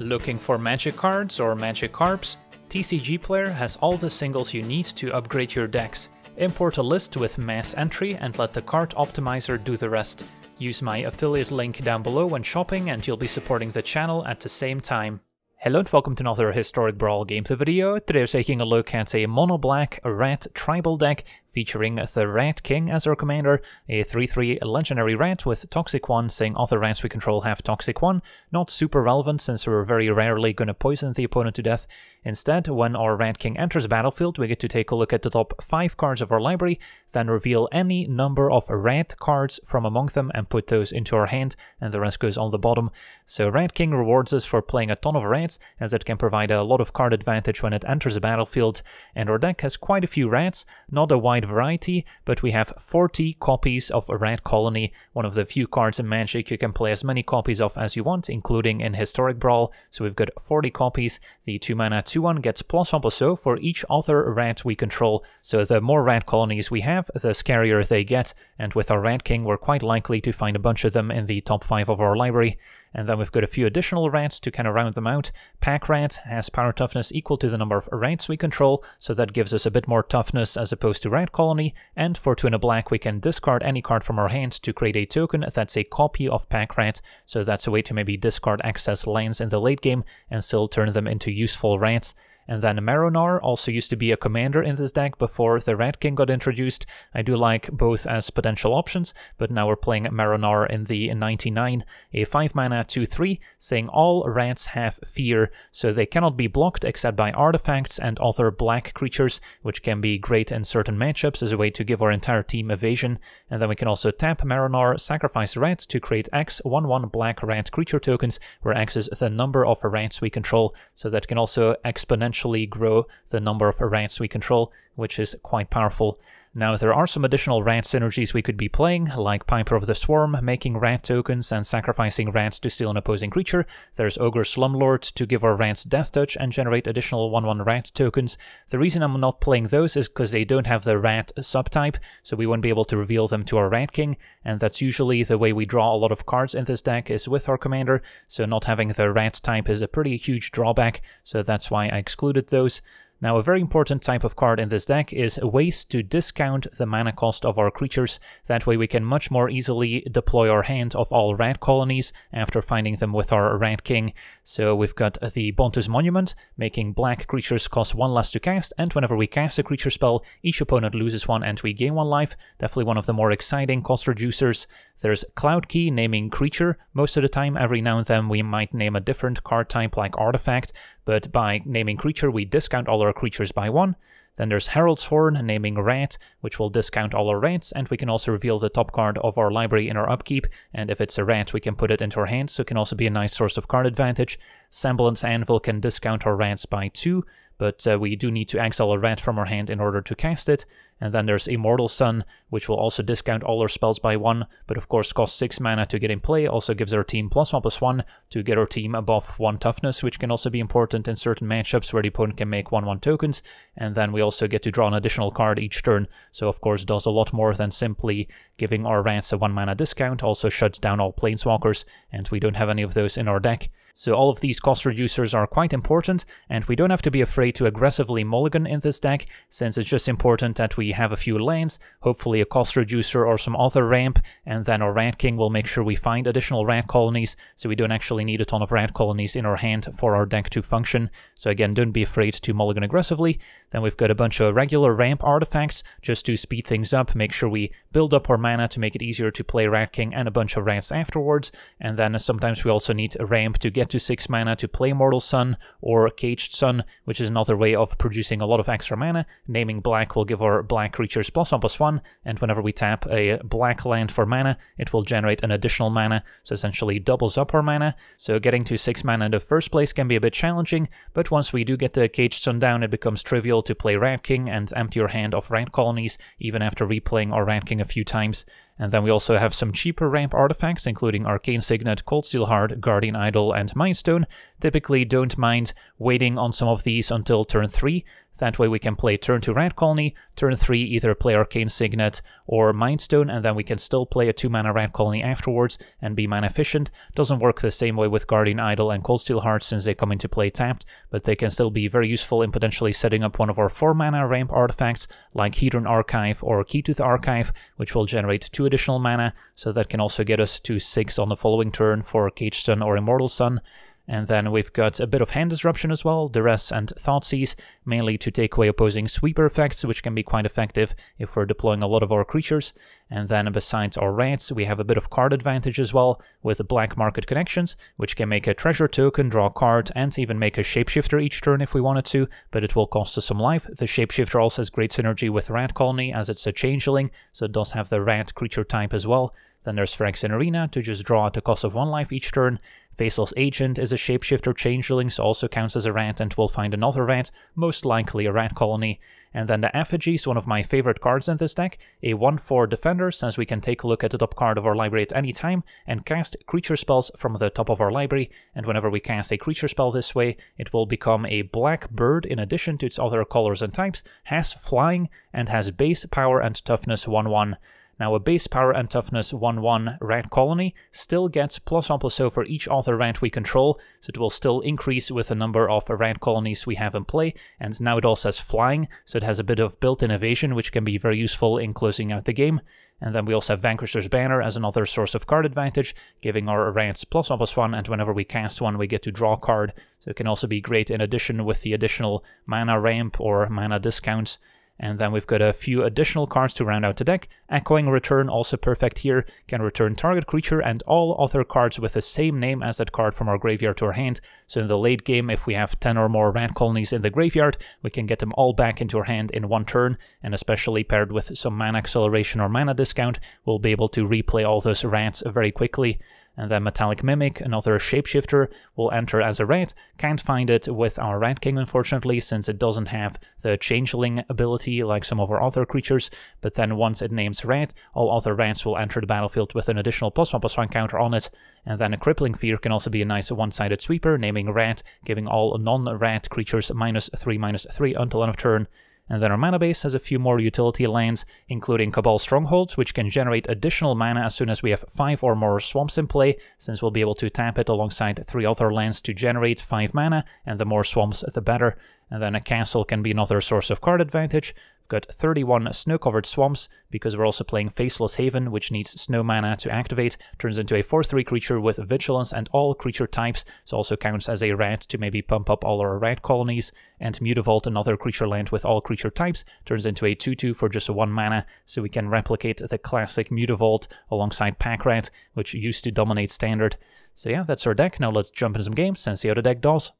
Looking for magic cards or magic carps? TCG Player has all the singles you need to upgrade your decks. Import a list with mass entry and let the card optimizer do the rest. Use my affiliate link down below when shopping and you'll be supporting the channel at the same time. Hello and welcome to another Historic Brawl Games video. Today we're taking a look at a mono-black rat tribal deck featuring the Rat King as our commander, a 3-3 legendary rat with Toxic 1, saying all the rats we control have Toxic 1. Not super relevant since we're very rarely going to poison the opponent to death. Instead, when our Rat King enters the battlefield, we get to take a look at the top 5 cards of our library, then reveal any number of rat cards from among them and put those into our hand, and the rest goes on the bottom. So Rat King rewards us for playing a ton of rats, as it can provide a lot of card advantage when it enters the battlefield, and our deck has quite a few rats, not a wide variety, but we have 40 copies of a Rat Colony, one of the few cards in Magic you can play as many copies of as you want, including in Historic Brawl. So we've got 40 copies. The 2 mana 2 1 gets plus 1 plus 0 for each other rat we control. So the more Rat Colonies we have, the scarier they get, and with our Rat King, we're quite likely to find a bunch of them in the top 5 of our library. And then we've got a few additional rats to kind of round them out. Pack Rat has power toughness equal to the number of rats we control, so that gives us a bit more toughness as opposed to Rat Colony. And for 2 and a black, we can discard any card from our hand to create a token that's a copy of Pack Rat, so that's a way to maybe discard excess lands in the late game and still turn them into useful rats. And then Marrow-Gnawer also used to be a commander in this deck before the Rat King got introduced. I do like both as potential options, but now we're playing Marrow-Gnawer in the 99, a 5 mana 2-3, saying all rats have fear, so they cannot be blocked except by artifacts and other black creatures, which can be great in certain matchups as a way to give our entire team evasion. And then we can also tap Marrow-Gnawer, sacrifice rats to create X 1-1 black rat creature tokens, where X is the number of rats we control, so that can also exponentially grow the number of rats we control, which is quite powerful. Now, there are some additional rat synergies we could be playing, like Piper of the Swarm, making rat tokens and sacrificing rats to steal an opposing creature. There's Ogre Slumlord to give our rats Death Touch and generate additional 1-1 rat tokens. The reason I'm not playing those is because they don't have the rat subtype, so we won't be able to reveal them to our Rat King, and that's usually the way we draw a lot of cards in this deck is with our commander, so not having the rat type is a pretty huge drawback, so that's why I excluded those. Now, a very important type of card in this deck is ways to discount the mana cost of our creatures. That way we can much more easily deploy our hand of all rat colonies after finding them with our Rat King. So we've got uh, the Bontu's Monument, making black creatures cost one less to cast, and whenever we cast a creature spell, each opponent loses one and we gain one life. Definitely one of the more exciting cost reducers. There's Cloud Key, naming creature. Most of the time, every now and then, we might name a different card type like artifact, but by naming creature, we discount all our creatures by one. Then there's Herald's Horn, naming Rat, which will discount all our rats, and we can also reveal the top card of our library in our upkeep, and if it's a rat, we can put it into our hand, so it can also be a nice source of card advantage. Semblance Anvil can discount our rats by 2, but uh, we do need to exile a rat from our hand in order to cast it. And then there's Immortal Sun, which will also discount all our spells by 1, but of course costs 6 mana to get in play, also gives our team plus 1 plus 1 to get our team above 1 toughness, which can also be important in certain matchups where the opponent can make 1-1 tokens, and then we also get to draw an additional card each turn, so of course does a lot more than simply giving our rats a 1 mana discount, also shuts down all planeswalkers, and we don't have any of those in our deck. So all of these cost reducers are quite important, and we don't have to be afraid to aggressively mulligan in this deck, since it's just important that we have a few lands, hopefully a cost reducer or some other ramp, and then our Rat King will make sure we find additional rat colonies, so we don't actually need a ton of rat colonies in our hand for our deck to function. So again, don't be afraid to mulligan aggressively. Then we've got a bunch of regular ramp artifacts, just to speed things up, make sure we build up our mana to make it easier to play Rat King and a bunch of rats afterwards, and then sometimes we also need a ramp to get to 6 mana to play Mortal Sun or Caged Sun, which is another way of producing a lot of extra mana. Naming black will give our black creatures plus 1 plus 1, and whenever we tap a black land for mana, it will generate an additional mana, so essentially doubles up our mana. So getting to 6 mana in the first place can be a bit challenging, but once we do get the Caged Sun down, it becomes trivial to play Rat King and empty your hand of rat colonies, even after replaying our Rat King a few times. And then we also have some cheaper ramp artifacts, including Arcane Signet, Cold Steel Heart, Guardian Idol, and Mindstone. Typically don't mind waiting on some of these until turn 3. That way we can play turn 2 Rat Colony, turn 3 either play Arcane Signet or Mindstone, and then we can still play a 2 mana Rat Colony afterwards and be mana efficient. Doesn't work the same way with Guardian Idol and Coldsteel Heart since they come into play tapped, but they can still be very useful in potentially setting up one of our 4 mana ramp artifacts like Hedron Archive or Keytooth Archive, which will generate 2 additional mana, so that can also get us to 6 on the following turn for Cage Sun or Immortal Sun. And then we've got a bit of hand disruption as well, duress and thoughtseize, mainly to take away opposing sweeper effects, which can be quite effective if we're deploying a lot of our creatures. And then besides our rats, we have a bit of card advantage as well, with black market connections, which can make a treasure token, draw a card, and even make a shapeshifter each turn if we wanted to, but it will cost us some life. The shapeshifter also has great synergy with Rat Colony, as it's a changeling, so it does have the rat creature type as well. Then there's Phyrexian Arena to just draw at the cost of one life each turn, Faceless Agent is a shapeshifter changeling, so also counts as a rat and will find another rat, most likely a rat colony. And then the Effigy is one of my favorite cards in this deck, a 1-4 defender, since we can take a look at the top card of our library at any time and cast creature spells from the top of our library, and whenever we cast a creature spell this way, it will become a black bird in addition to its other colors and types, has flying, and has base power and toughness 1-1. Now a base power and toughness 1-1 rat colony still gets plus 1 plus 0 for each other rat we control, so it will still increase with the number of rat colonies we have in play, and now it also has flying, so it has a bit of built-in evasion which can be very useful in closing out the game. And then we also have Vanquisher's Banner as another source of card advantage, giving our rats plus 1 plus 1, and whenever we cast one we get to draw a card, so it can also be great in addition with the additional mana ramp or mana discounts. And then we've got a few additional cards to round out the deck. Echoing Return, also perfect here, can return target creature and all other cards with the same name as that card from our graveyard to our hand. So in the late game, if we have 10 or more rat colonies in the graveyard, we can get them all back into our hand in one turn, and especially paired with some mana acceleration or mana discount, we'll be able to replay all those rats very quickly. And then Metallic Mimic, another shapeshifter, will enter as a rat. Can't find it with our Rat King, unfortunately, since it doesn't have the Changeling ability like some of our other creatures. But then once it names rat, all other rats will enter the battlefield with an additional plus one plus one counter on it. And then a Crippling Fear can also be a nice one-sided sweeper, naming rat, giving all non-rat creatures minus 3 minus 3 until end of turn. And then our mana base has a few more utility lands, including Cabal Strongholds, which can generate additional mana as soon as we have 5 or more swamps in play, since we'll be able to tap it alongside 3 other lands to generate 5 mana, and the more swamps the better. And then a castle can be another source of card advantage, got 31 snow-covered swamps, because we're also playing Faceless Haven, which needs snow mana to activate, turns into a 4-3 creature with vigilance and all creature types, so also counts as a rat to maybe pump up all our rat colonies, and Mutavault, another creature land with all creature types, turns into a 2-2 for just a 1 mana, so we can replicate the classic Mutavault alongside Pack Rat, which used to dominate Standard. So yeah, that's our deck, now let's jump into some games and see how the deck does.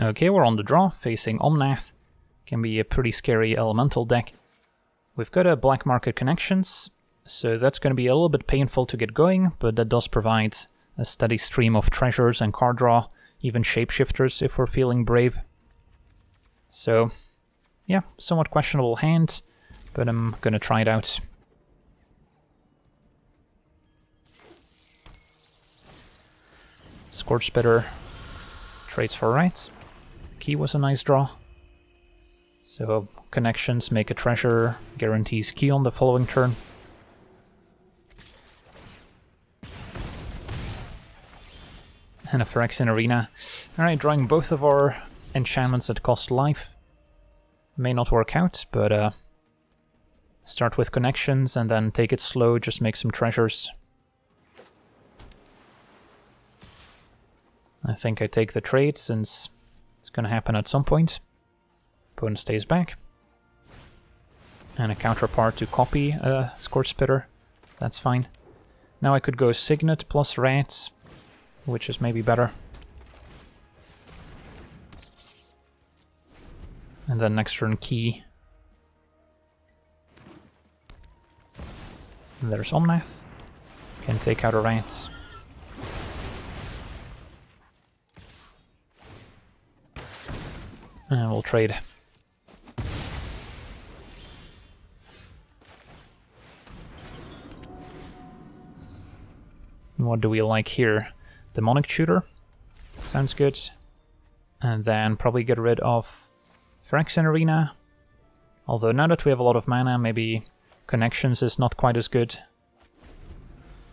Okay, we're on the draw, facing Omnath. Can be a pretty scary elemental deck. We've got a Black Market Connections, so that's going to be a little bit painful to get going, but that does provide a steady stream of treasures and card draw, even shapeshifters if we're feeling brave. So, yeah, somewhat questionable hand, but I'm gonna try it out. Scorch Spitter trades for right key was a nice draw. So connections make a treasure, guarantees key on the following turn. And a Phyrexian Arena. Alright, drawing both of our enchantments that cost life. May not work out, but uh, start with connections and then take it slow, just make some treasures. I think I take the trade since it's going to happen at some point. Opponent stays back. And a counterpart to copy a Scorch Spitter. That's fine. Now I could go Signet plus Rats, which is maybe better. And then next turn Key. And there's Omnath. Can take out a Rats. And we'll trade. What do we like here? Demonic Tutor? Sounds good. And then probably get rid of Phyrexian Arena. Although now that we have a lot of mana, maybe Connections is not quite as good.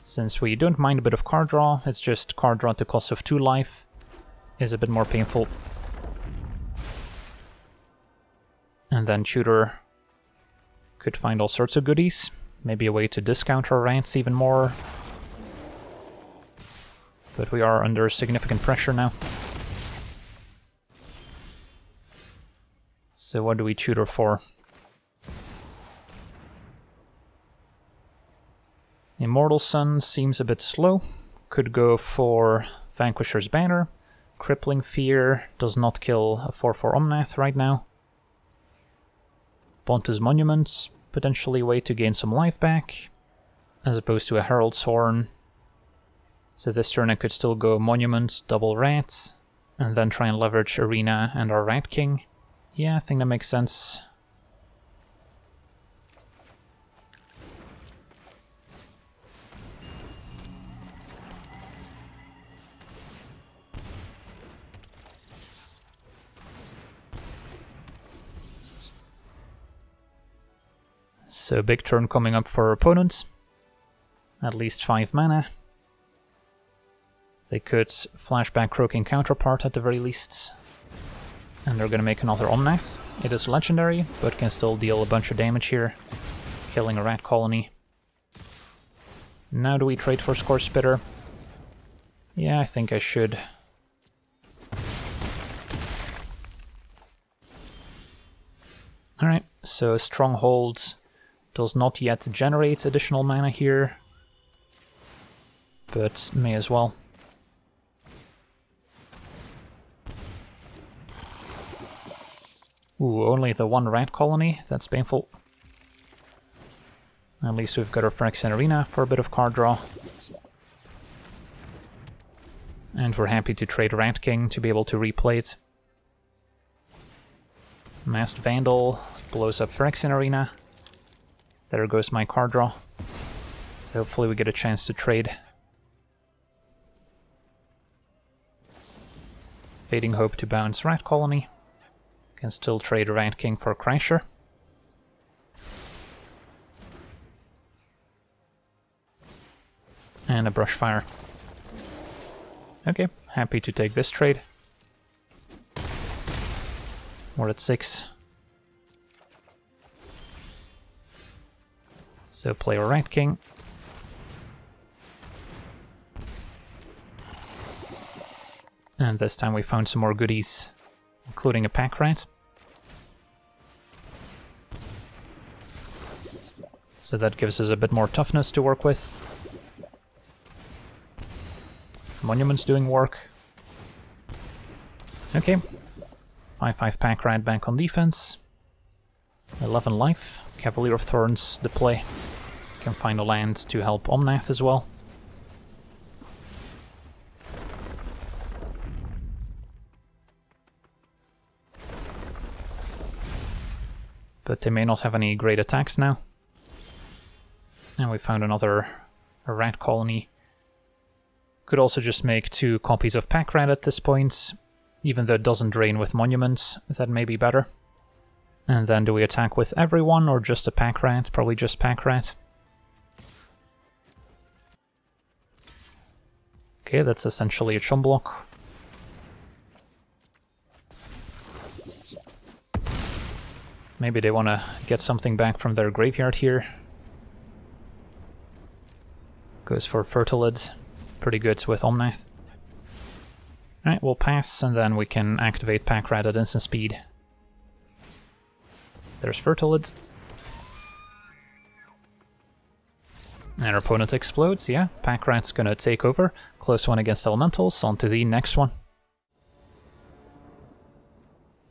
Since we don't mind a bit of card draw, it's just card draw at the cost of 2 life is a bit more painful. And then Tutor could find all sorts of goodies. Maybe a way to discount our rants even more. But we are under significant pressure now. So what do we tutor for? Immortal Sun seems a bit slow. Could go for Vanquisher's Banner. Crippling Fear does not kill a 4-4 Omnath right now. Bontu's Monuments, potentially way to gain some life back, as opposed to a Herald's Horn. So this turn I could still go Monuments, double Rats, and then try and leverage Arena and our Rat King. Yeah, I think that makes sense. So big turn coming up for opponents. At least 5 mana. They could flashback Croaking Counterpart at the very least. And they're gonna make another Omnath. It is legendary, but can still deal a bunch of damage here, killing a rat colony. Now do we trade for Scorch Spitter? Yeah, I think I should. Alright, so Strongholds does not yet generate additional mana here, but may as well. Ooh, only the one rat colony? That's painful. At least we've got our Phyrexian Arena for a bit of card draw. And we're happy to trade Rat King to be able to replay it. Masked Vandal blows up Phyrexian Arena. There goes my card draw. So hopefully we get a chance to trade. Fading Hope to bounce Rat Colony. Can still trade Rat King for Crasher. And a Brush Fire. Okay, happy to take this trade. We're at 6. So play a Rat King. And this time we found some more goodies, including a pack rat. So that gives us a bit more toughness to work with. Monument's doing work. Okay. 5-5 pack rat back on defense. 11 life. Cavalier of Thorns deploy. Can find a land to help Omnath as well. But they may not have any great attacks now. And we found another rat colony. Could also just make two copies of Pack Rat at this point, even though it doesn't drain with monuments, that may be better. And then do we attack with everyone or just a Pack Rat? Probably just Pack Rat. Okay, that's essentially a chum block. Maybe they want to get something back from their graveyard here. Goes for Fertilid. Pretty good with Omnath. Alright, we'll pass, and then we can activate Pack Rat at instant speed. There's Fertilid. And our opponent explodes, yeah. Pack Rat's gonna take over. Close one against Elementals, on to the next one.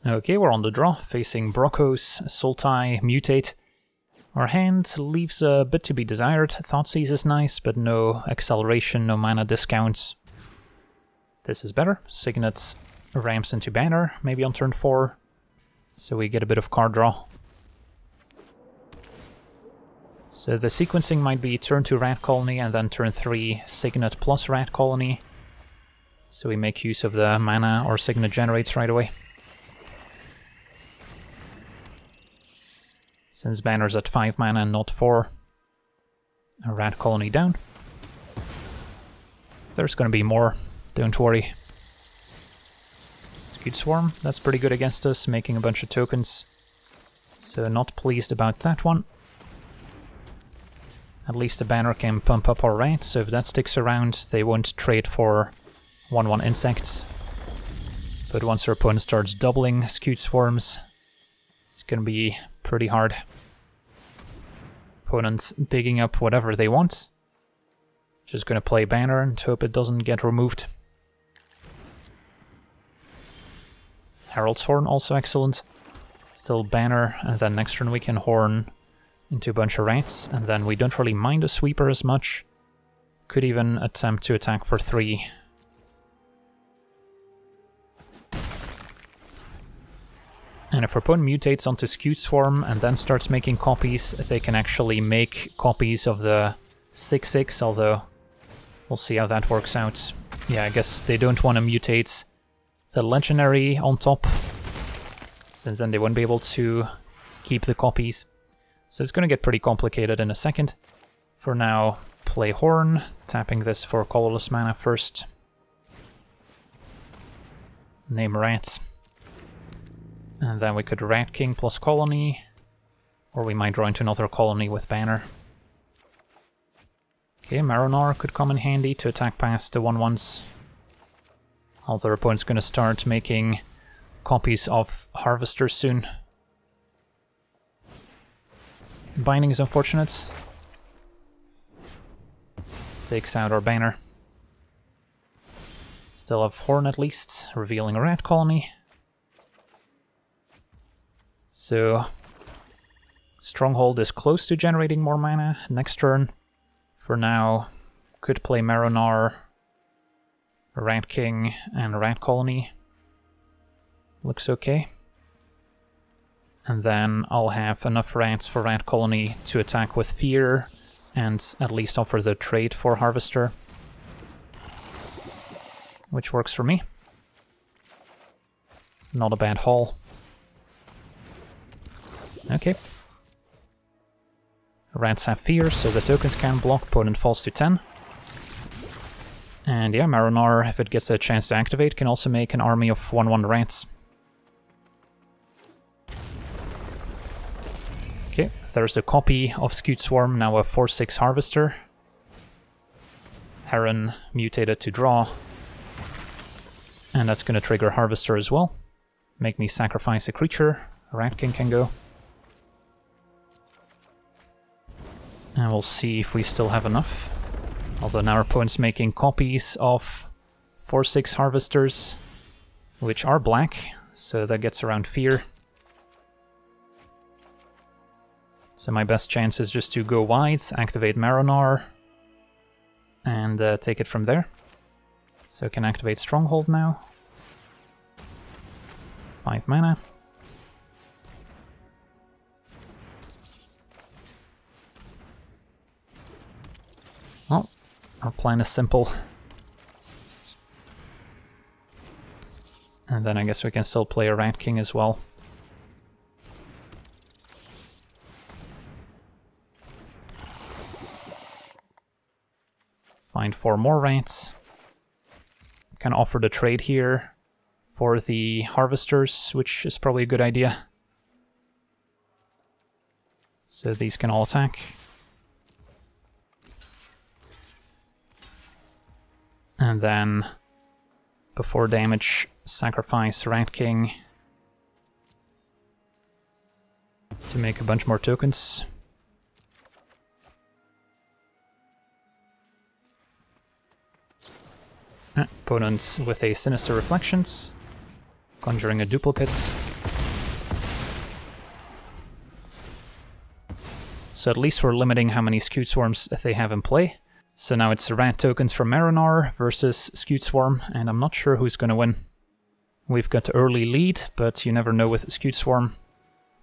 Okay, we're on the draw, facing Brokkos, Sultai, Mutate. Our hand leaves a bit to be desired. Thoughtseize is nice, but no acceleration, no mana discounts. This is better. Signet ramps into Banner, maybe on turn 4. So we get a bit of card draw. So the sequencing might be turn 2 Rat Colony and then turn 3 Signet plus Rat Colony. So we make use of the mana or Signet generates right away. Since Banner's at 5 mana and not 4, a rat colony down. There's gonna be more, don't worry. Scute Swarm, that's pretty good against us, making a bunch of tokens. So not pleased about that one. At least the banner can pump up alright, so if that sticks around, they won't trade for 1-1 insects. But once our opponent starts doubling Scute Swarms, it's gonna be pretty hard. Opponents digging up whatever they want. Just gonna play banner and hope it doesn't get removed. Herald's Horn also excellent. Still banner, and then next turn we can horn into a bunch of rats, and then we don't really mind a sweeper as much. Could even attempt to attack for three And if our opponent mutates onto Scute Swarm and then starts making copies, they can actually make copies of the 6-6, although we'll see how that works out. Yeah, I guess they don't want to mutate the Legendary on top, since then they won't be able to keep the copies. So it's going to get pretty complicated in a second. For now, play Horn, tapping this for colorless mana first. Name Rats. And then we could Rat King plus Colony, or we might draw into another colony with Banner. Okay, Marrow-Gnawer could come in handy to attack past the 1-1s. Although our opponent's going to start making copies of Harvester soon. Binding is unfortunate. Takes out our banner. Still have Horn at least, revealing a rat colony. So Stronghold is close to generating more mana next turn. For now, could play Marrow-Gnawer, Rat King, and Rat Colony. Looks okay. And then I'll have enough rats for Rat Colony to attack with Fear and at least offer the trade for Harvester. Which works for me. Not a bad haul. Okay. Rats have fear, so the tokens can block, opponent falls to 10. And yeah, Marrow-Gnawer, if it gets a chance to activate, can also make an army of 1-1 rats. There's a copy of Scute Swarm, now a 4-6 Harvester. Heron mutated to draw. And that's gonna trigger Harvester as well. Make me sacrifice a creature. Rat King can go. And we'll see if we still have enough. Although now our opponent's making copies of 4-6 Harvesters, which are black, so that gets around Fear. So my best chance is just to go wide, activate Marrow-Gnawer, and uh, take it from there. So I can activate Stronghold now. 5 mana. Well, our plan is simple. And then I guess we can still play a Rat King as well. Find four more rats. Can offer the trade here for the harvesters, which is probably a good idea. So these can all attack. And then, before damage, sacrifice Rat King to make a bunch more tokens. Ah, opponent with a Sinister Reflections, conjuring a duplicate. So at least we're limiting how many Scute Swarms they have in play. So now it's rat tokens from Marrow-Gnawer versus Scute Swarm, and I'm not sure who's gonna win. We've got early lead, but you never know with Scute Swarm.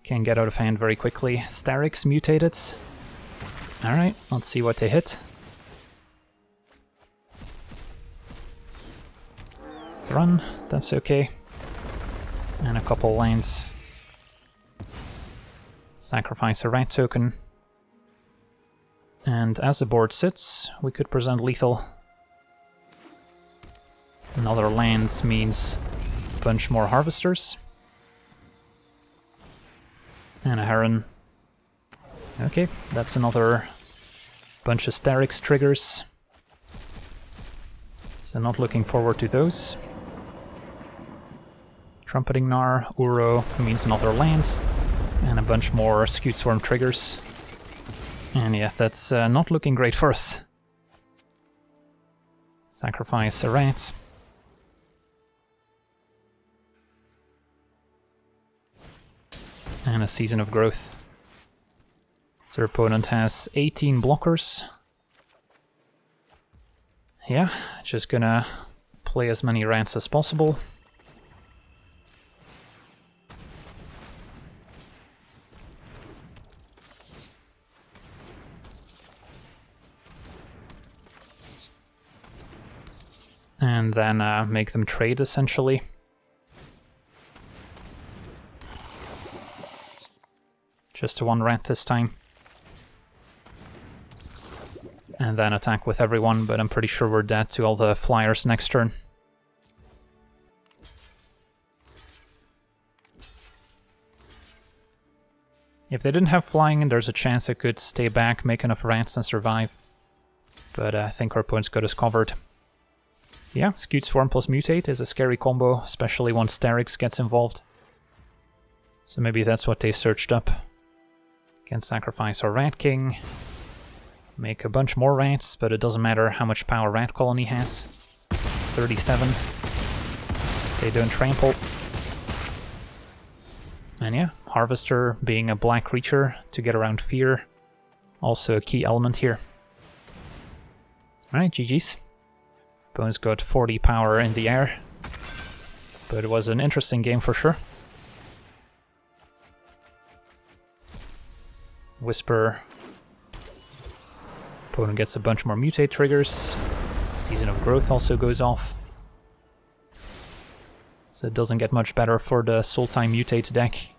Can get out of hand very quickly. Starrix mutated. Alright, let's see what they hit. Run, that's okay. And a couple lanes. Sacrifice a rat token. And as the board sits, we could present lethal. Another land means a bunch more harvesters. And a heron. Okay, that's another bunch of Starrix triggers. So not looking forward to those. Trumpeting Gnarr, Uro means another land, and a bunch more Scute Swarm triggers. And yeah, that's uh, not looking great for us. Sacrifice a rat. And a Season of Growth. So opponent has 18 blockers. Yeah, just gonna play as many rats as possible. And then uh, make them trade essentially. Just to one rat this time. And then attack with everyone, but I'm pretty sure we're dead to all the flyers next turn. If they didn't have flying, there's a chance I could stay back, make enough rats and survive. But uh, I think our opponent's got us covered. Yeah, Scute Swarm plus Mutate is a scary combo, especially once Starrix gets involved. So maybe that's what they searched up. Can sacrifice our Rat King. Make a bunch more rats, but it doesn't matter how much power Rat Colony has. 37. They don't trample. And yeah, Harvester being a black creature to get around fear. Also a key element here. Alright, GG's. Bones got 40 power in the air. But it was an interesting game for sure. Whisper. Opponent gets a bunch more mutate triggers. Season of Growth also goes off. So it doesn't get much better for the Sultai mutate deck.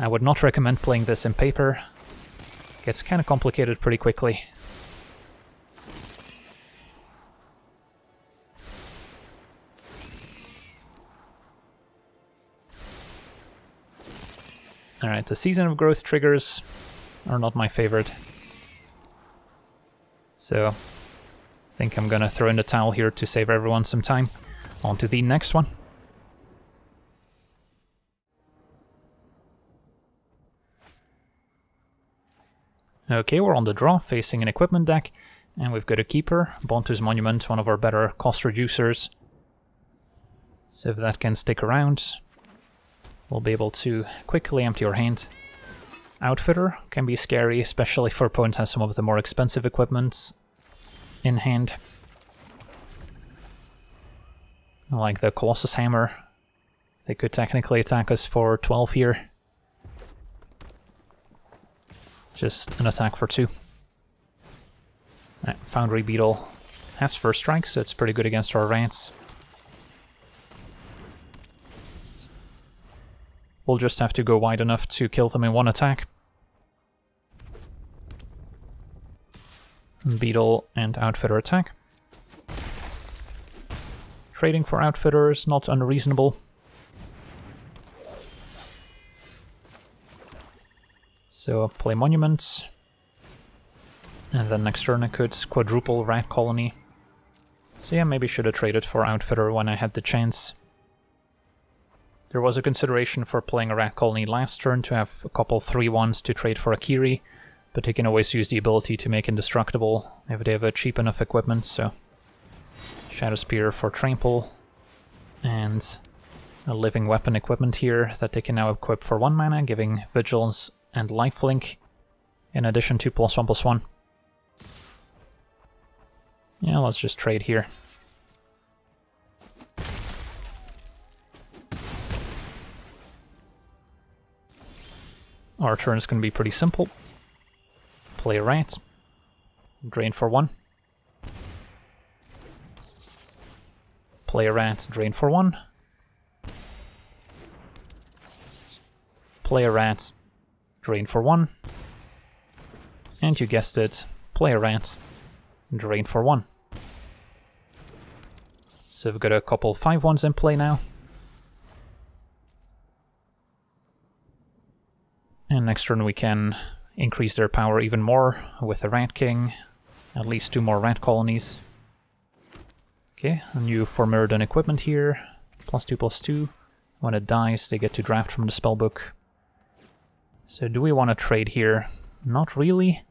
I would not recommend playing this in paper. Gets kind of complicated pretty quickly. Alright, the Season of Growth triggers are not my favorite. So, I think I'm gonna throw in the towel here to save everyone some time. On to the next one. Okay, we're on the draw, facing an equipment deck, and we've got a keeper, Bontu's Monument, one of our better cost reducers. So if that can stick around, we'll be able to quickly empty our hand. Outfitter can be scary, especially if our opponent has some of the more expensive equipments in hand. Like the Colossus Hammer. They could technically attack us for 12 here. Just an attack for two. Right, Foundry Beetle has first strike, so it's pretty good against our rats. We'll just have to go wide enough to kill them in one attack. Beetle and Outfitter attack. Trading for Outfitters, not unreasonable. So play Monuments. And then next turn I could quadruple Rat Colony. So yeah, maybe should have traded for Outfitter when I had the chance. There was a consideration for playing a Rat Colony last turn to have a couple 3-1s to trade for Akiri, but they can always use the ability to make indestructible if they have a cheap enough equipment, so... Shadow Spear for Trample, and a living weapon equipment here that they can now equip for 1 mana, giving Vigilance and lifelink in addition to plus one plus one. Yeah, let's just trade here. Our turn is going to be pretty simple. Play a rat. Drain for one. Play a rat, drain for one. Play a rat, drain for one. And you guessed it, play a drain for one. So we've got a couple 5-1s in play now. And next turn we can increase their power even more with a Rat King. At least two more rat colonies. Okay, a new Formuridan equipment here. Plus two, plus two. When it dies, they get to draft from the spellbook. So do we want to trade here? Not really.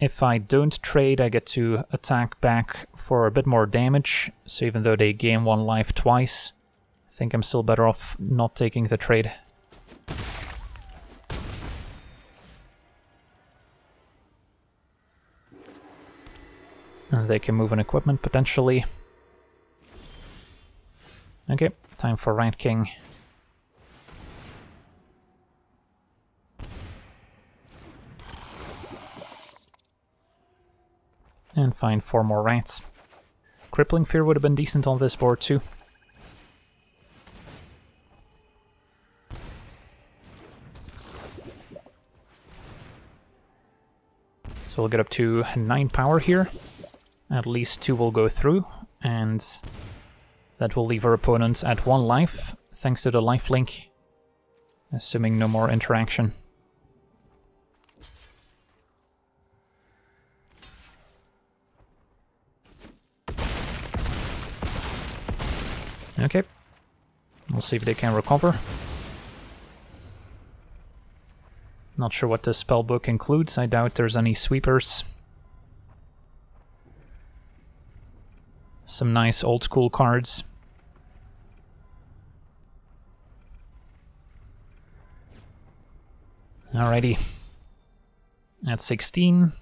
If I don't trade, I get to attack back for a bit more damage. So even though they gain one life twice, I think I'm still better off not taking the trade. And they can move an equipment potentially. Okay, time for Rat King. And find four more rats. Crippling Fear would have been decent on this board too. So we'll get up to 9 power here. At least two will go through, and that will leave our opponent at one life, thanks to the life link, assuming no more interaction. Okay, we'll see if they can recover. Not sure what this spellbook includes, I doubt there's any sweepers. Some nice old school cards. Alrighty. At 16.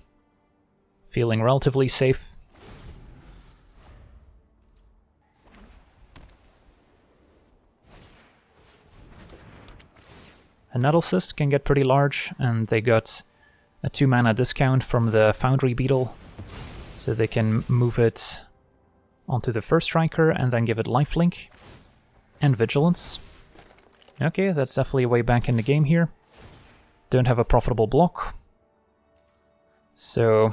Feeling relatively safe. A Nettlecyst can get pretty large, and they got a 2 mana discount from the Foundry Beetle, so they can move it onto the first striker and then give it lifelink and vigilance. Okay, that's definitely a way back in the game here. Don't have a profitable block. So,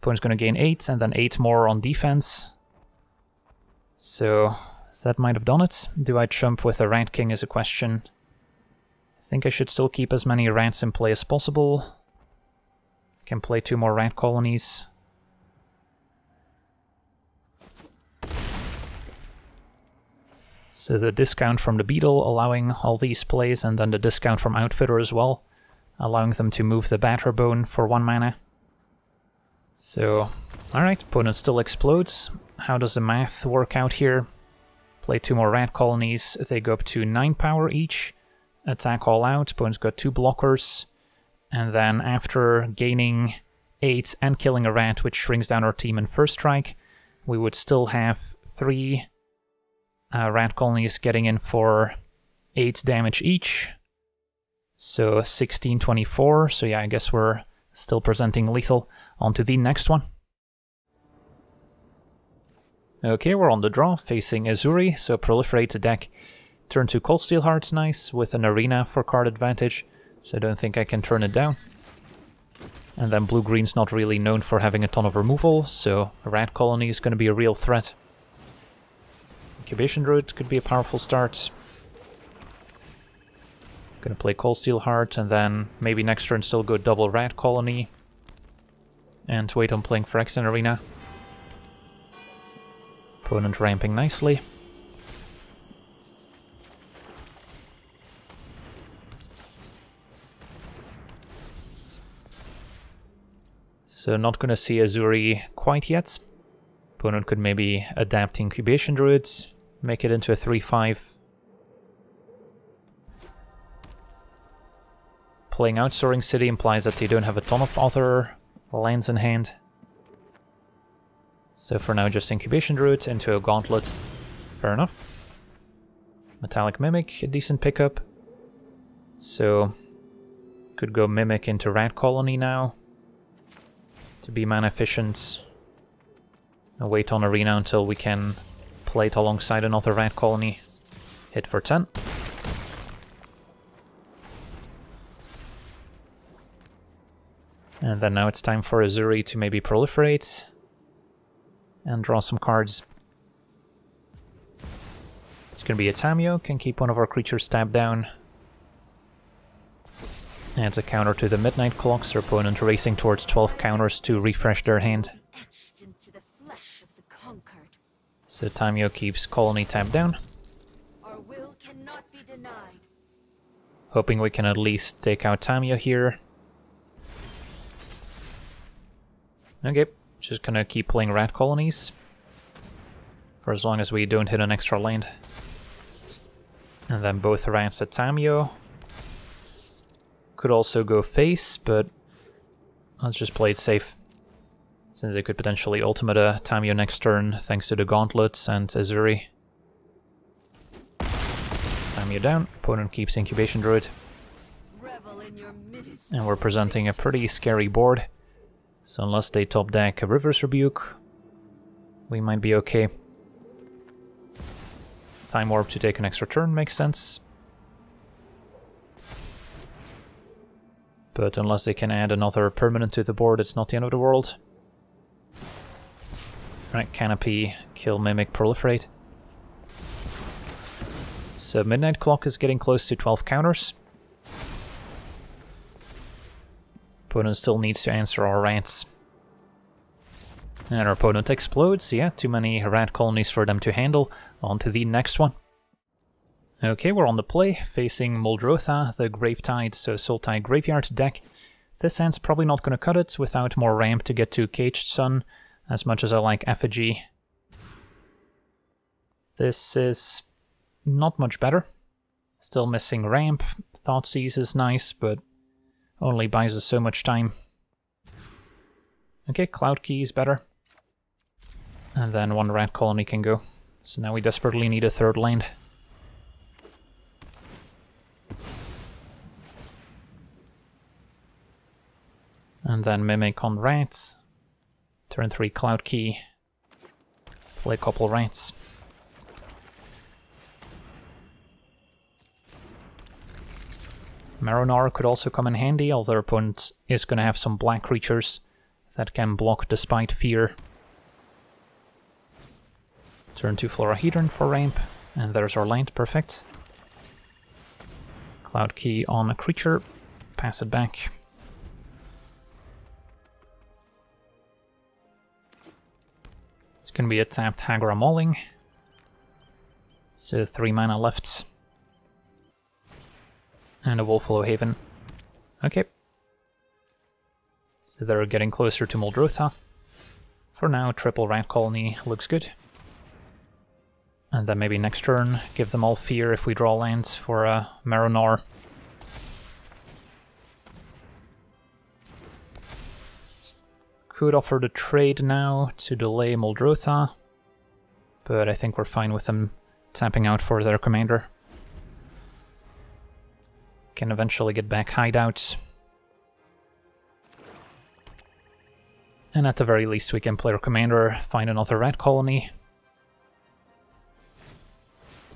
opponent's gonna gain 8 and then 8 more on defense. So, that might have done it. Do I trump with a Rat King is a question. Think I should still keep as many rats in play as possible. Can play two more rat colonies. So the discount from the Beetle allowing all these plays, and then the discount from Outfitter as well, allowing them to move the Batterbone for one mana. So, alright, opponent still explodes. How does the math work out here? Play two more rat colonies, they go up to 9 power each. Attack all out, opponent's got two blockers. And then after gaining 8 and killing a rat, which shrinks down our team in first strike, we would still have 3 uh, rat colonies getting in for 8 damage each. So 1624, so yeah, I guess we're still presenting lethal. On to the next one. Okay, we're on the draw, facing Ezuri, so proliferate the deck. Turn to Cold Steel Heart's nice, with an arena for card advantage, so I don't think I can turn it down. And then blue-green's not really known for having a ton of removal, so a rat colony is going to be a real threat. Incubation Druid could be a powerful start. Gonna play Cold Steel Heart and then maybe next turn still go double Rat Colony. And wait on playing Phyrexian Arena. Opponent ramping nicely. So not gonna see Ezuri quite yet. Opponent could maybe adapt Incubation Druids, make it into a 3-5. Playing out Soaring City implies that they don't have a ton of other lands in hand. So for now just Incubation Druid into a Gauntlet. Fair enough. Metallic Mimic, a decent pickup. So Could go Mimic into Rat Colony now. To be mana efficient. And wait on Arena until we can play it alongside another Rat Colony. Hit for 10. And then now it's time for Ezuri to maybe proliferate and draw some cards. It's gonna be a Tamiyo, can keep one of our creatures tapped down. Adds a counter to the Midnight Clocks, our opponent racing towards 12 counters to refresh their hand. The So Tamiyo keeps Colony tapped down. Hoping we can at least take out Tamiyo here. Okay, just gonna keep playing rat colonies. For as long as we don't hit an extra land. And then both rats at Tamiyo. Could also go face, but let's just play it safe. Since they could potentially ultimate a Tamiyo next turn thanks to the gauntlets and Ezuri. Tamiyo down, opponent keeps Incubation Druid. And we're presenting a pretty scary board. So unless they top deck a River's Rebuke, we might be okay. Time Warp to take an extra turn makes sense. But unless they can add another permanent to the board, it's not the end of the world. Right, Canopy, kill Mimic, Proliferate. So Midnight Clock is getting close to 12 counters. Opponent still needs to answer our rants. And our opponent explodes, yeah, too many rat colonies for them to handle. On to the next one. Okay, we're on the play, facing Muldrotha, the Gravetide, so Sultai Graveyard deck. This hand's probably not going to cut it without more ramp to get to Caged Sun, as much as I like Effigy. This is not much better. Still missing ramp. Thoughtseize is nice, but only buys us so much time. Okay, Cloud Key is better. And then one rat colony can go. So now we desperately need a third land. And then Mimic on rats. Turn 3 Cloud Key. Play a couple rats. Marrow-Gnawer could also come in handy, although opponent is going to have some black creatures that can block despite fear. Turn to Florahedron for ramp, and there's our land, perfect. Cloud Key on a creature, pass it back. It's going to be a tapped Hagra Mauling. So 3 mana left. And a Wolfwillow Haven. Okay. So they're getting closer to Muldrotha. For now, triple rat colony looks good. And then maybe next turn, give them all fear if we draw lands for a uh, Marrow-Gnawer. Could offer the trade now to delay Muldrotha, but I think we're fine with them tapping out for their commander can eventually get back hideouts. And at the very least we can play our commander, find another rat colony.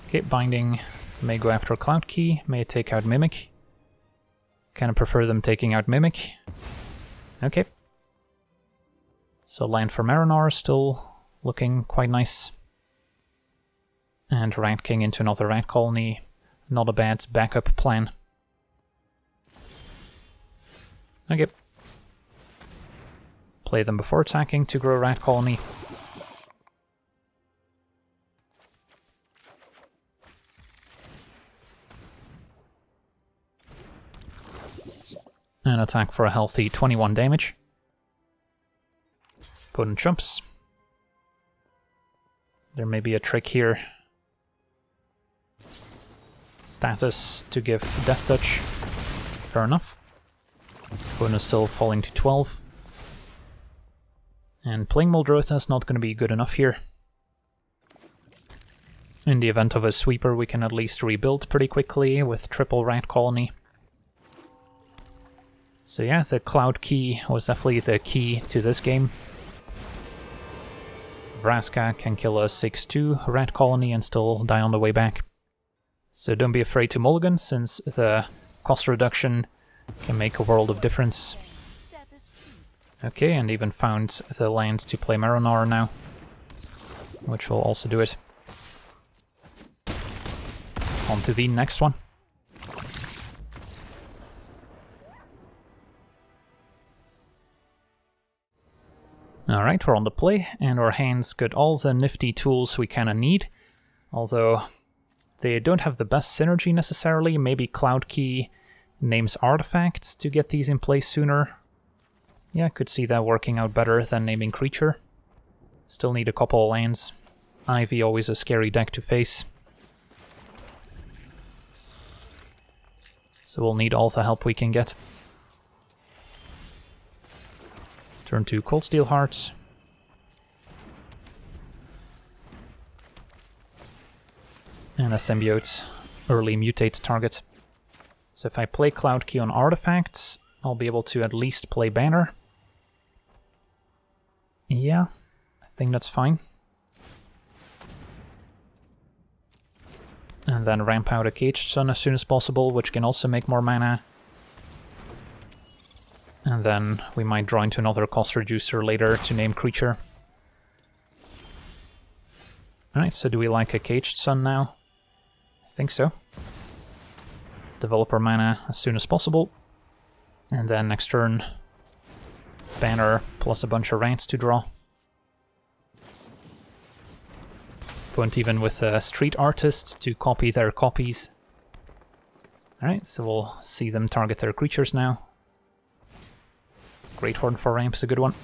Okay, Binding may go after Cloud Key, may take out Mimic. Kinda prefer them taking out Mimic. Okay. So land for Marrow-Gnawer still looking quite nice. And Rat King into another rat colony, not a bad backup plan. Okay. Play them before attacking to grow rat colony. And attack for a healthy 21 damage. Opponent jumps. There may be a trick here. Status to give Death Touch. Fair enough. Opponent still falling to 12. And playing Muldrotha is not going to be good enough here. In the event of a sweeper, we can at least rebuild pretty quickly with triple rat colony. So yeah, the Cloud Key was definitely the key to this game. Vraska can kill a 6-2 rat colony and still die on the way back. So don't be afraid to mulligan, since the cost reduction can make a world of difference. Okay, and even found the lands to play Marrow-Gnawer now, which will also do it. On to the next one. Alright, we're on the play, and our hands got all the nifty tools we kinda need. Although, they don't have the best synergy necessarily. Maybe Cloud Key names artifacts to get these in place sooner. Yeah, I could see that working out better than naming creature. Still need a couple lands. Ivy always a scary deck to face. So we'll need all the help we can get. Turn to Cold Steel Hearts. And a Symbiote early mutate target. So if I play Cloud Key on artifacts, I'll be able to at least play Banner. Yeah, I think that's fine. And then ramp out a Caged Sun as soon as possible, which can also make more mana. And then we might draw into another cost reducer later to name creature. Alright, so do we like a Caged Sun now? I think so. Developer mana as soon as possible. And then next turn, banner plus a bunch of rants to draw. Went even with a street artist to copy their copies. Alright, so we'll see them target their creatures now. Great Horn for ramp's a good one.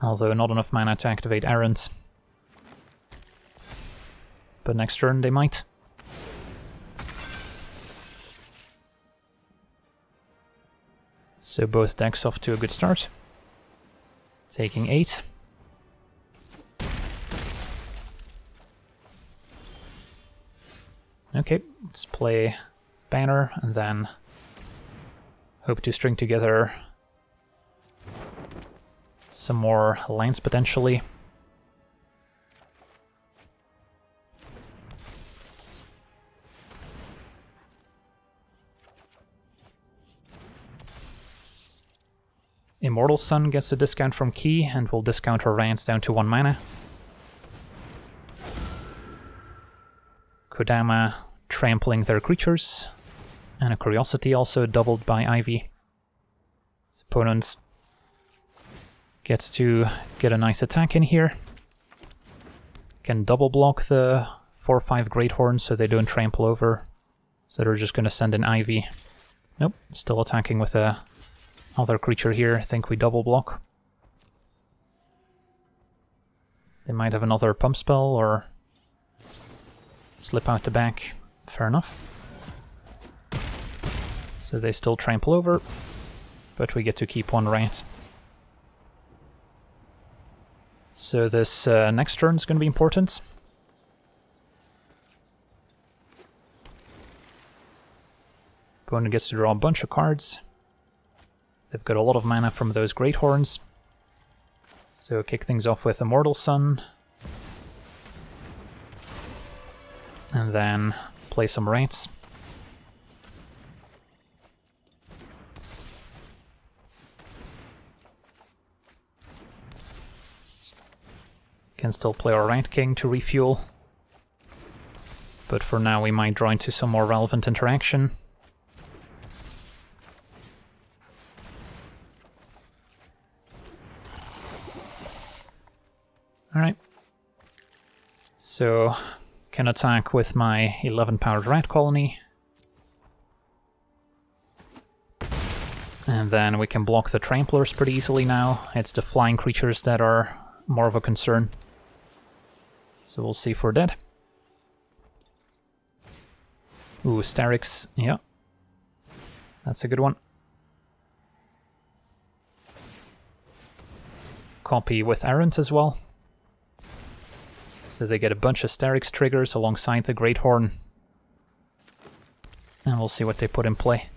Although not enough mana to activate errands. But next turn they might. So both decks off to a good start. Taking 8. Okay, let's play banner, and then hope to string together some more lands potentially. Immortal Sun gets a discount from Key and will discount her rants down to 1 mana. Kodama trampling their creatures, and a Curiosity also doubled by Ivy. His opponent gets to get a nice attack in here. Can double block the 4-5 Great Horns so they don't trample over. So they're just gonna send an Ivy. Nope, still attacking with a other creature here. I think we double block. They might have another pump spell or slip out the back. Fair enough. So they still trample over, but we get to keep one rat. So this uh, next turn is going to be important. Opponent gets to draw a bunch of cards. They've got a lot of mana from those Great Horns. So kick things off with Immortal Sun. And then play some rats. Can still play our Rat King to refuel. But for now we might draw into some more relevant interaction. Alright. So, can attack with my 11 powered rat colony. And then we can block the tramplers pretty easily now. It's the flying creatures that are more of a concern. So we'll see for that. Ooh, Starrix, yeah. That's a good one. Copy with Errant as well. So they get a bunch of Starrix triggers alongside the Great Horn. And we'll see what they put in play.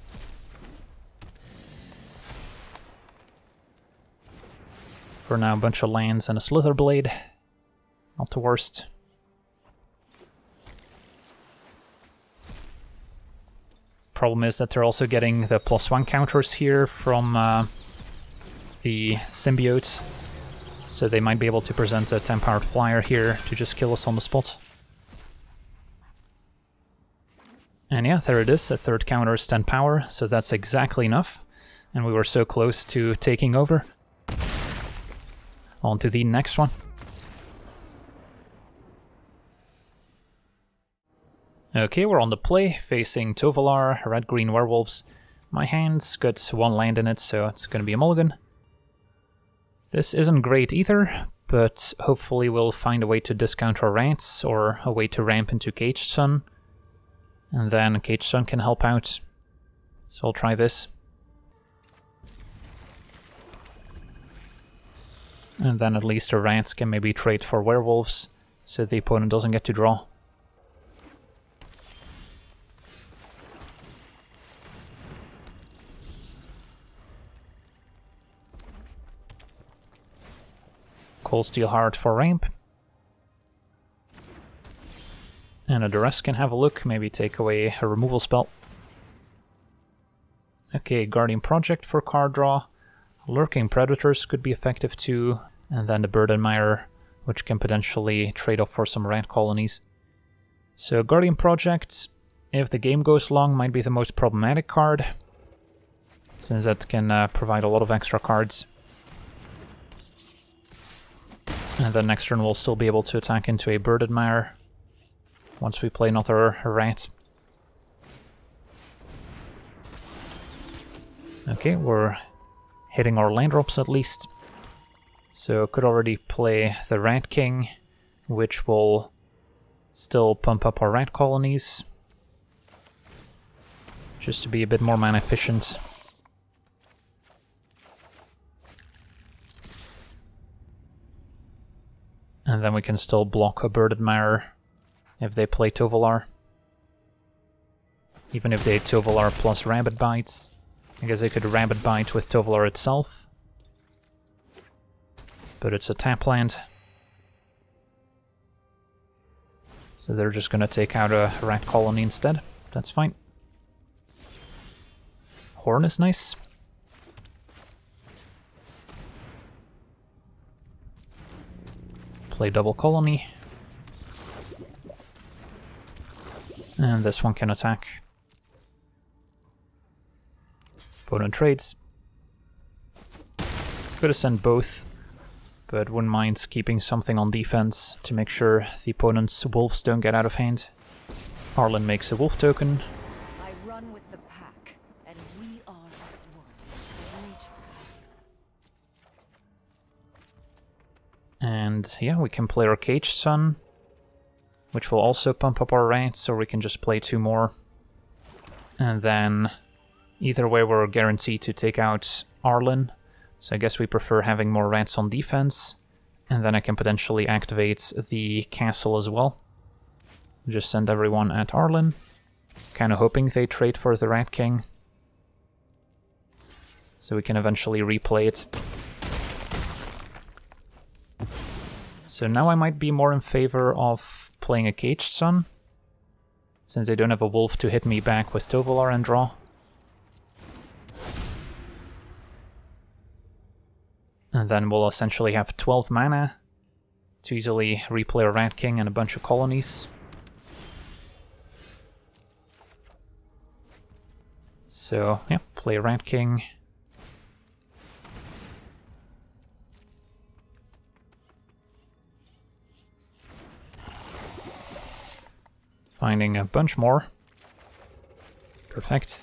For now, a bunch of lands and a Slither Blade. Not the worst. Problem is that they're also getting the plus one counters here from uh, the symbiotes. So they might be able to present a 10 powered flyer here to just kill us on the spot. And yeah, there it is, a third counter is 10 power, so that's exactly enough. And we were so close to taking over. On to the next one. Okay, we're on the play, facing Tovolar, red-green werewolves. My hand's got one land in it, so it's gonna be a mulligan. This isn't great either, but hopefully we'll find a way to discount our rants, or a way to ramp into Caged Sun. And then Caged Sun can help out. So I'll try this. And then at least our rants can maybe trade for werewolves, so the opponent doesn't get to draw. Cold Steel Heart for ramp. And a Duress can have a look, maybe take away a removal spell. Okay, Guardian Project for card draw. Lurking Predators could be effective too. And then the Birdmire, which can potentially trade off for some rat colonies. So Guardian Project, if the game goes long, might be the most problematic card. Since that can uh, provide a lot of extra cards. And then next turn we'll still be able to attack into a Bird Admirer once we play another Rat. Okay, we're hitting our land drops at least. So could already play the Rat King, which will still pump up our rat colonies. Just to be a bit more mana efficient. And then we can still block a Bird Admirer if they play Tovolar. Even if they Tovolar plus Rabid Bites. I guess they could Rabid Bite with Tovolar itself. But it's a tap land. So they're just gonna take out a rat colony instead. That's fine. Horn is nice. Play double colony. And this one can attack. Opponent trades. Could have sent both, but wouldn't mind keeping something on defense to make sure the opponent's wolves don't get out of hand. Arlinn makes a wolf token, And yeah, we can play our Caged Sun, which will also pump up our rats, or we can just play two more. And then either way we're guaranteed to take out Arlinn, so I guess we prefer having more rats on defense. And then I can potentially activate the castle as well. Just send everyone at Arlinn. Kinda hoping they trade for the Rat King. So we can eventually replay it. So now I might be more in favor of playing a Caged Sun, since I don't have a wolf to hit me back with Tovolar and draw. And then we'll essentially have 12 mana to easily replay a Rat King and a bunch of colonies. So, yeah, play Rat King. Finding a bunch more. Perfect.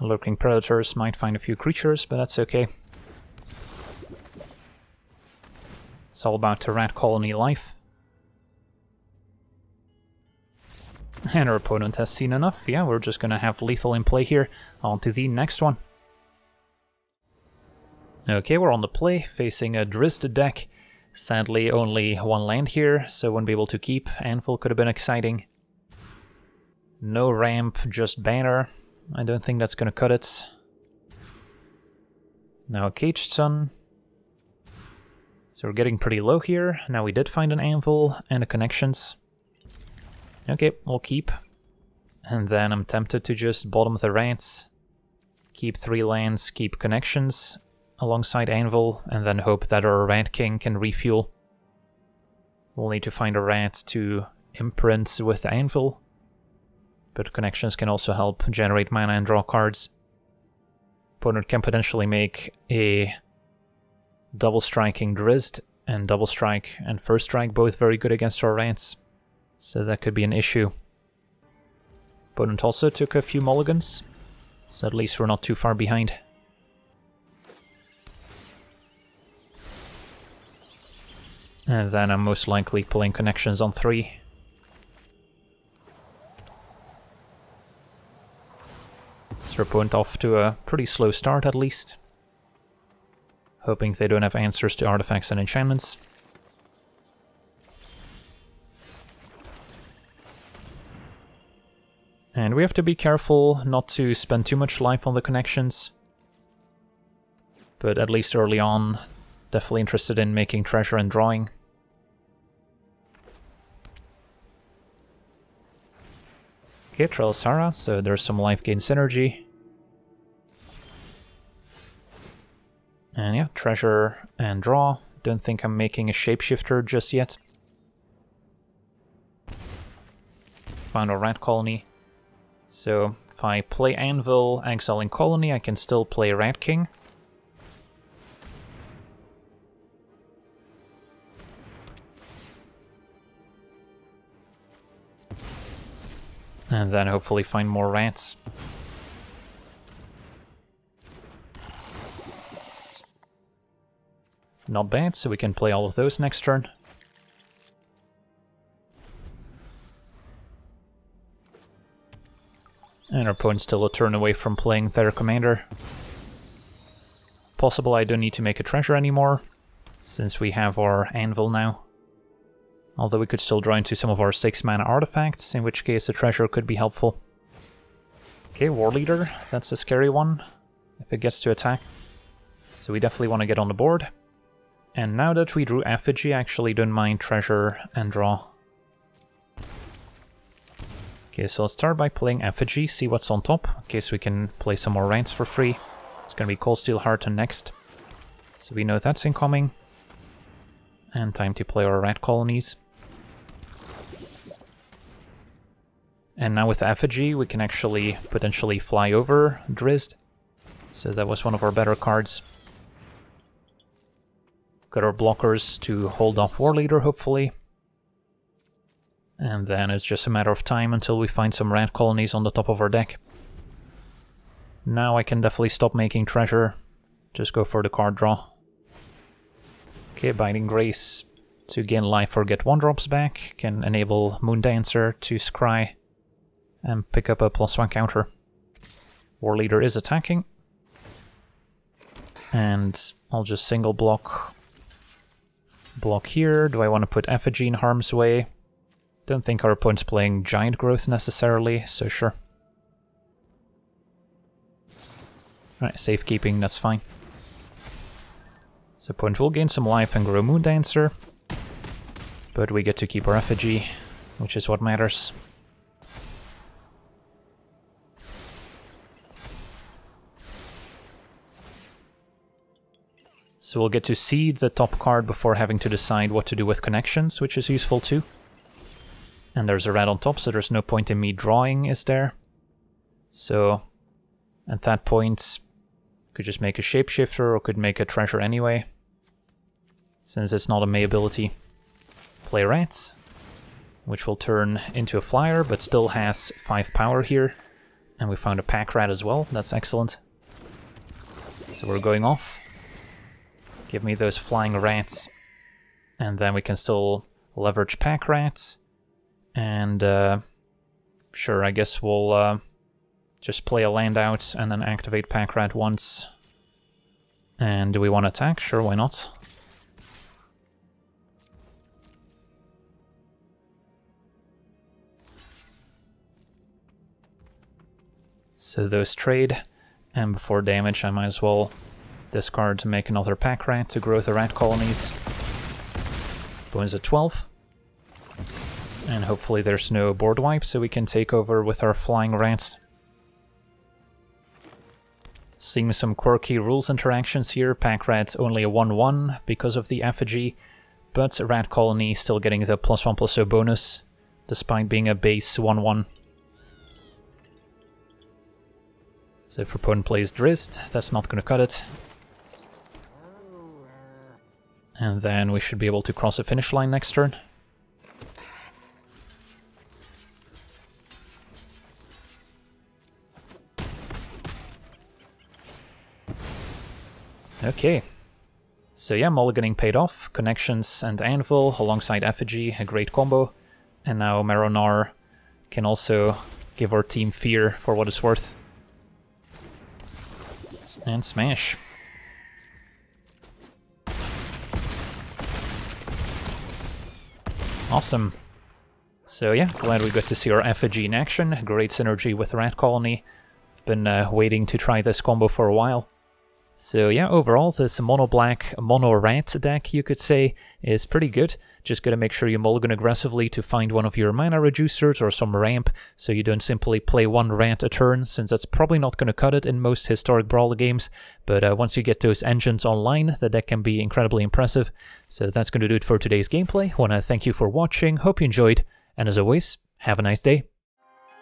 Lurking predators might find a few creatures, but that's okay. It's all about the rat colony life. And our opponent has seen enough. Yeah, we're just gonna have lethal in play here. On to the next one. Okay, we're on the play, facing a Drizzt deck. Sadly, only one land here, so won't be able to keep. Anvil could have been exciting. No ramp, just banner. I don't think that's gonna cut it. Now Caged Sun. So we're getting pretty low here. Now we did find an Anvil and a Connections. Okay, we'll keep. And then I'm tempted to just bottom the rats. Keep three lands, keep Connections alongside Anvil, and then hope that our Rat King can refuel. We'll need to find a rat to imprint with Anvil but connections can also help generate mana and draw cards. Opponent can potentially make a double striking Drizzt and double strike and first strike both very good against our rats, so that could be an issue. Opponent also took a few mulligans, so at least we're not too far behind. And then I'm most likely pulling connections on 3. Serpent off to a pretty slow start at least. Hoping they don't have answers to artifacts and enchantments. And we have to be careful not to spend too much life on the connections. But at least early on, definitely interested in making treasure and drawing. Okay, Trelasarra, so there's some life gain synergy. And yeah, treasure and draw. Don't think I'm making a shapeshifter just yet. Found a rat colony. So if I play Anvil, exiling colony, I can still play Rat King. And then hopefully find more rats. Not bad, so we can play all of those next turn. And our opponent's still a turn away from playing their commander. Possible I don't need to make a treasure anymore, since we have our anvil now. Although we could still draw into some of our 6 mana artifacts, in which case the treasure could be helpful. Okay, War Leader, that's a scary one, if it gets to attack. So we definitely want to get on the board. And now that we drew Effigy, actually don't mind Treasure and Draw. Okay, so I'll start by playing Effigy, see what's on top, in case we can play some more Rants for free. It's gonna be Cold Steel Heart next. So we know that's incoming. And time to play our Rat Colonies. And now with Effigy, we can actually potentially fly over Drizzt. So that was one of our better cards. Got our blockers to hold off War Leader, hopefully. And then it's just a matter of time until we find some rat colonies on the top of our deck. Now I can definitely stop making treasure. Just go for the card draw. Okay, Binding Grace to gain life or get one drops back. Can enable Moondancer to scry and pick up a plus one counter. War Leader is attacking. And I'll just single block block here. Do I want to put Effigy in harm's way? Don't think our opponent's playing Giant Growth necessarily, so sure. Alright, safekeeping, that's fine. So opponent will gain some life and grow Moondancer. But we get to keep our Effigy, which is what matters. So we'll get to see the top card before having to decide what to do with connections, which is useful too. And there's a red on top, so there's no point in me drawing, is there? So, at that point, could just make a shapeshifter or could make a treasure anyway. Since it's not a May ability. Play rats, which will turn into a flyer, but still has 5 power here. And we found a pack rat as well, that's excellent. So we're going off. Give me those flying rats. And then we can still leverage pack rats. And uh, sure, I guess we'll uh, just play a land out and then activate pack rat once. And do we want to attack? Sure, why not? So those trade, and before damage I might as well discard to make another pack rat to grow the rat colonies. Bonus at 12. And hopefully there's no board wipe so we can take over with our flying rats. Seeing some quirky rules interactions here, pack rat only a 1-1 because of the effigy, but a rat colony still getting the plus 1 plus 0 bonus, despite being a base 1-1. So if opponent plays Drizzt, that's not going to cut it. And then we should be able to cross the finish line next turn. Okay. So yeah, mulliganing paid off. Connections and Anvil alongside Effigy, a great combo. And now Marrow-Gnawer can also give our team fear for what it's worth. And smash. Awesome. So yeah, glad we got to see our effigy in action. Great synergy with Rat Colony. I've been uh, waiting to try this combo for a while. So yeah, overall this mono black, mono rat deck, you could say, is pretty good. Just gotta make sure you mulligan aggressively to find one of your mana reducers or some ramp, so you don't simply play one rat a turn, since that's probably not gonna cut it in most historic brawler games. But uh, once you get those engines online, the deck can be incredibly impressive. So that's gonna do it for today's gameplay. Wanna thank you for watching, hope you enjoyed, and as always, have a nice day.